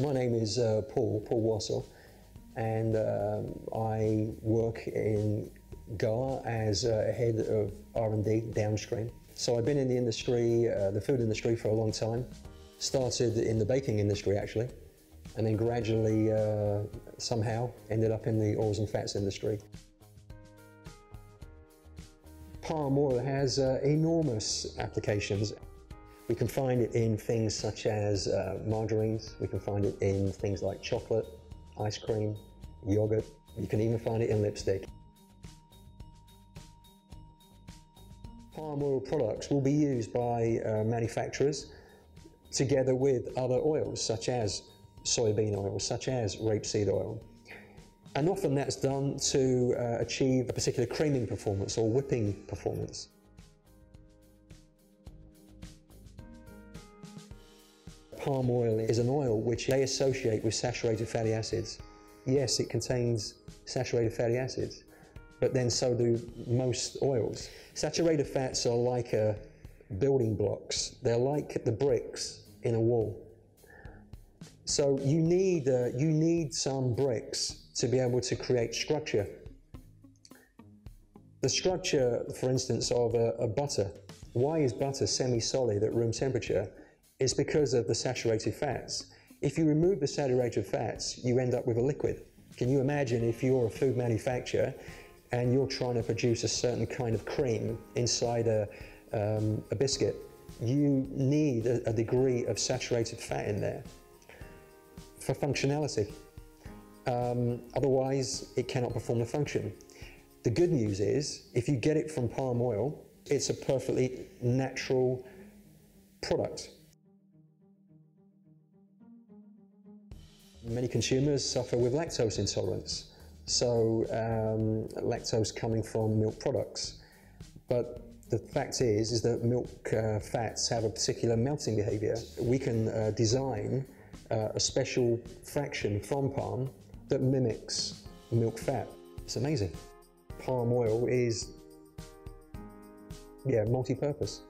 My name is uh, Paul, Paul Wassell, and um, I work in GAR as uh, head of R&D downstream. So I've been in the industry, uh, the food industry for a long time. Started in the baking industry actually, and then gradually uh, somehow ended up in the oils and fats industry. Palm oil has uh, enormous applications. We can find it in things such as uh, margarines, we can find it in things like chocolate, ice cream, yogurt, you can even find it in lipstick. Palm oil products will be used by uh, manufacturers together with other oils such as soybean oil, such as rapeseed oil. And often that's done to uh, achieve a particular creaming performance or whipping performance. Palm oil is an oil which they associate with saturated fatty acids. Yes, it contains saturated fatty acids, but then so do most oils. Saturated fats are like uh, building blocks. They're like the bricks in a wall. So you need, uh, you need some bricks to be able to create structure. The structure, for instance, of a, a butter. Why is butter semi-solid at room temperature? It's because of the saturated fats. If you remove the saturated fats, you end up with a liquid. Can you imagine if you're a food manufacturer and you're trying to produce a certain kind of cream inside a, um, a biscuit? You need a, a degree of saturated fat in there for functionality. Um, otherwise, it cannot perform the function. The good news is, if you get it from palm oil, it's a perfectly natural product. Many consumers suffer with lactose intolerance, so um, lactose coming from milk products. But the fact is, is that milk uh, fats have a particular melting behavior. We can uh, design uh, a special fraction from palm that mimics milk fat. It's amazing. Palm oil is, yeah, multi-purpose.